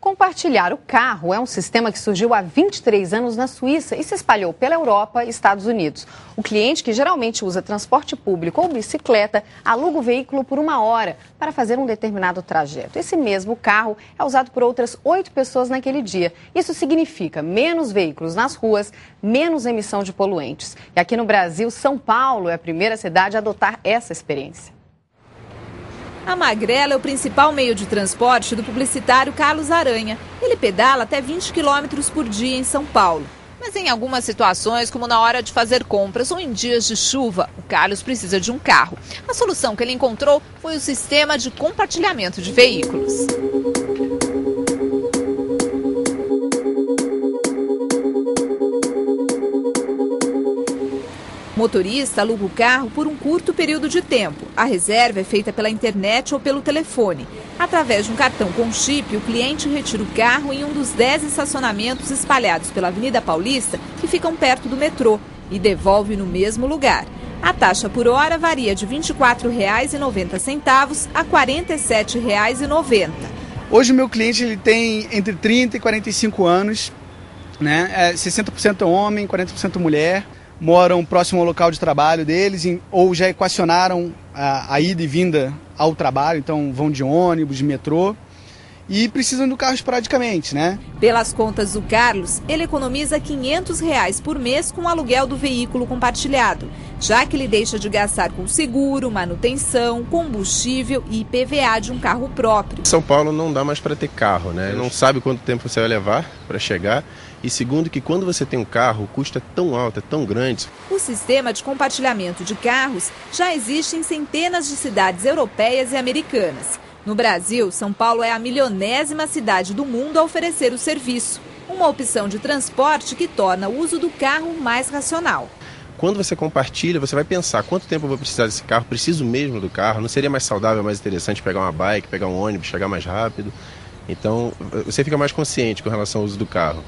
Compartilhar o carro é um sistema que surgiu há 23 anos na Suíça e se espalhou pela Europa e Estados Unidos. O cliente, que geralmente usa transporte público ou bicicleta, aluga o veículo por uma hora para fazer um determinado trajeto. Esse mesmo carro é usado por outras oito pessoas naquele dia. Isso significa menos veículos nas ruas, menos emissão de poluentes. E aqui no Brasil, São Paulo é a primeira cidade a adotar essa experiência. A Magrela é o principal meio de transporte do publicitário Carlos Aranha. Ele pedala até 20 quilômetros por dia em São Paulo. Mas em algumas situações, como na hora de fazer compras ou em dias de chuva, o Carlos precisa de um carro. A solução que ele encontrou foi o sistema de compartilhamento de veículos. Motorista aluga o carro por um curto período de tempo. A reserva é feita pela internet ou pelo telefone. Através de um cartão com chip, o cliente retira o carro em um dos 10 estacionamentos espalhados pela Avenida Paulista, que ficam perto do metrô, e devolve no mesmo lugar. A taxa por hora varia de R$ 24,90 a R$ 47,90. Hoje o meu cliente ele tem entre 30 e 45 anos, né? É 60% homem, 40% mulher moram próximo ao local de trabalho deles ou já equacionaram a, a, ida e vinda ao trabalho, então vão de ônibus, de metrô e precisam do carro esporadicamente, né? Pelas contas do Carlos, ele economiza 500 reais por mês com o aluguel do veículo compartilhado, já que ele deixa de gastar com seguro, manutenção, combustível e IPVA de um carro próprio. São Paulo não dá mais para ter carro, né? Não sabe quanto tempo você vai levar para chegar. E segundo, que quando você tem um carro, o custo é tão alto, é tão grande. O sistema de compartilhamento de carros já existe em centenas de cidades europeias e americanas. No Brasil, São Paulo é a milionésima cidade do mundo a oferecer o serviço. Uma opção de transporte que torna o uso do carro mais racional. Quando você compartilha, você vai pensar quanto tempo eu vou precisar desse carro, preciso mesmo do carro, não seria mais saudável, mais interessante pegar uma bike, pegar um ônibus, chegar mais rápido. Então, você fica mais consciente com relação ao uso do carro.